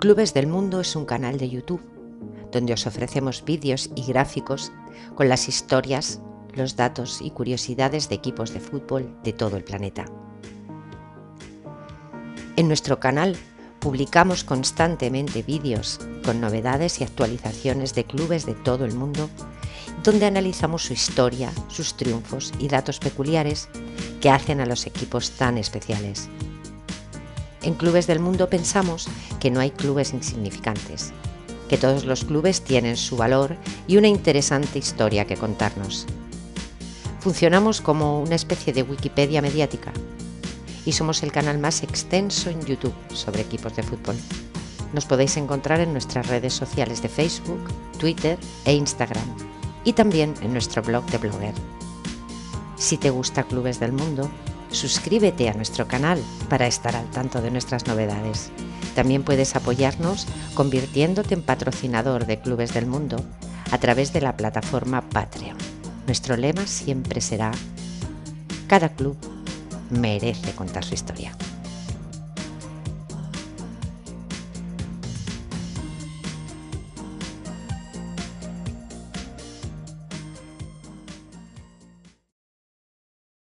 Clubes del Mundo es un canal de YouTube donde os ofrecemos vídeos y gráficos con las historias, los datos y curiosidades de equipos de fútbol de todo el planeta. En nuestro canal publicamos constantemente vídeos con novedades y actualizaciones de clubes de todo el mundo, donde analizamos su historia, sus triunfos y datos peculiares que hacen a los equipos tan especiales. En Clubes del Mundo pensamos que no hay clubes insignificantes, que todos los clubes tienen su valor y una interesante historia que contarnos. Funcionamos como una especie de Wikipedia mediática y somos el canal más extenso en YouTube sobre equipos de fútbol. Nos podéis encontrar en nuestras redes sociales de Facebook, Twitter e Instagram y también en nuestro blog de Blogger. Si te gusta Clubes del Mundo, suscríbete a nuestro canal para estar al tanto de nuestras novedades. También puedes apoyarnos convirtiéndote en patrocinador de Clubes del Mundo a través de la plataforma Patreon. Nuestro lema siempre será, cada club merece contar su historia.